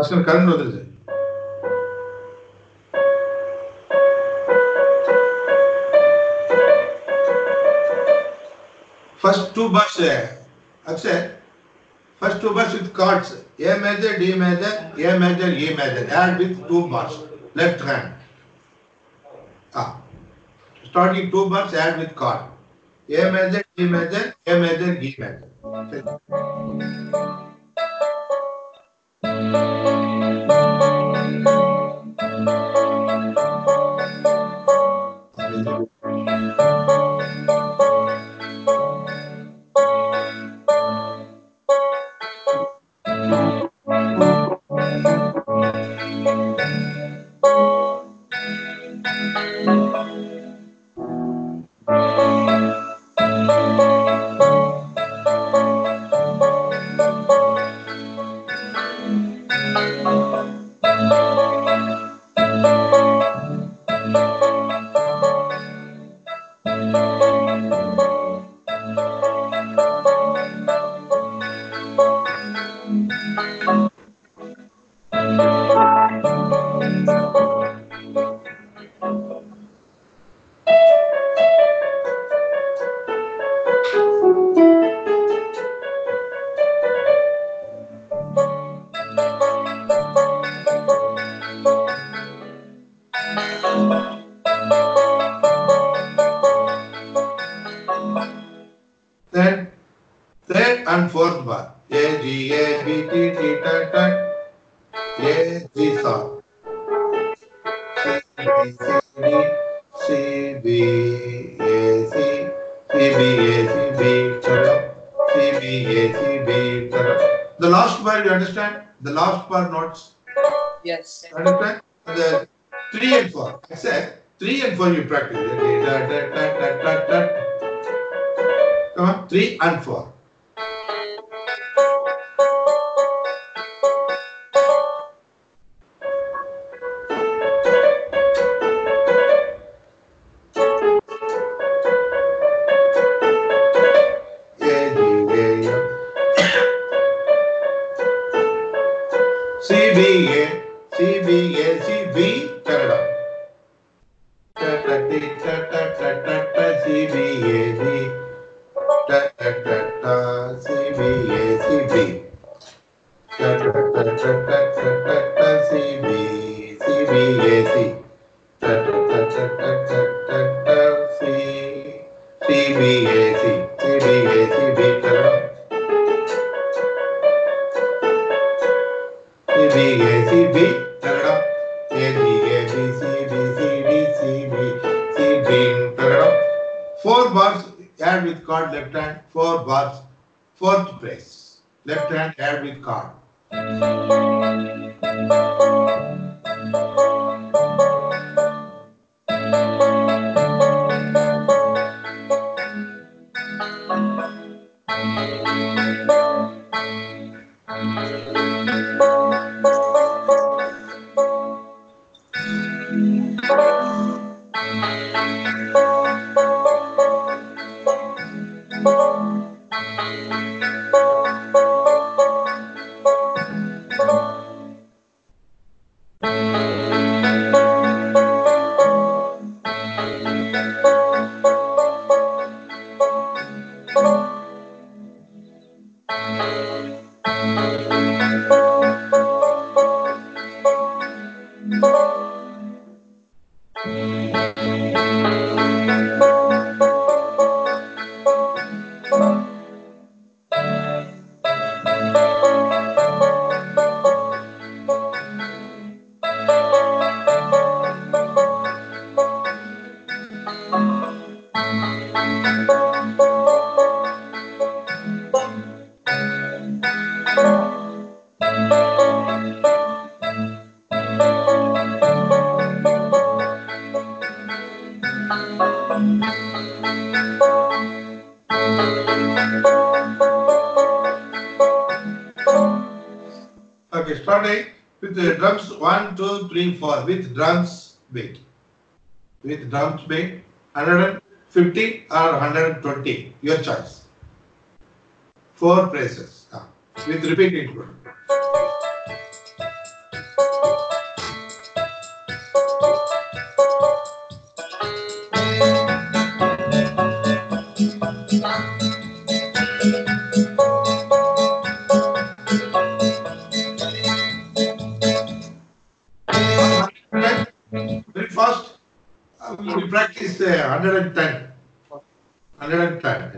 personal current or this? First two bus, upset. First two bars with chords, A major, D major, A major, E major. Add with two bars, left hand. Ah, starting two bars, add with chord. A major, D major, A major, E major. Thank you. Then A G sa. C B C D C B A C C B A C B ta C B A C B ta The last bar you understand? The last bar notes. Yes. Understand? The three and four. I said three and four you practice. Come on, three and four. Four bars add with chord left hand, four bars, fourth place. Left hand add with chord. Okay, starting with the drums one, two, three, four with drums beat. With drums beat, 150 or 120, your choice. Four places. ah, with repeat input. Very fast. We practice uh, 110. 110.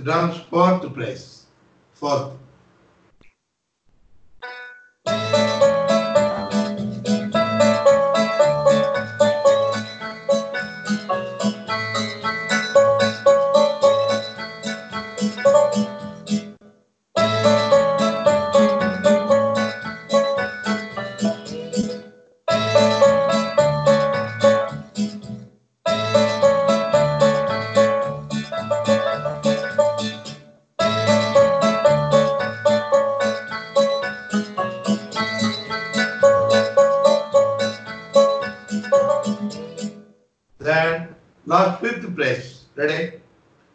Brown's Porto Press.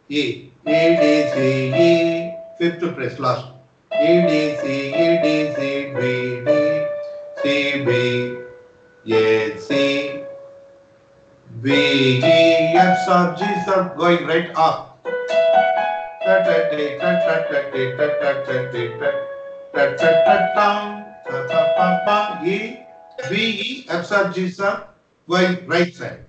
E. E D C E. Fifth place last. E D C E D C B D C B A C B G F sub G sub going right up. Ta ta E B E F sub G sub going right side.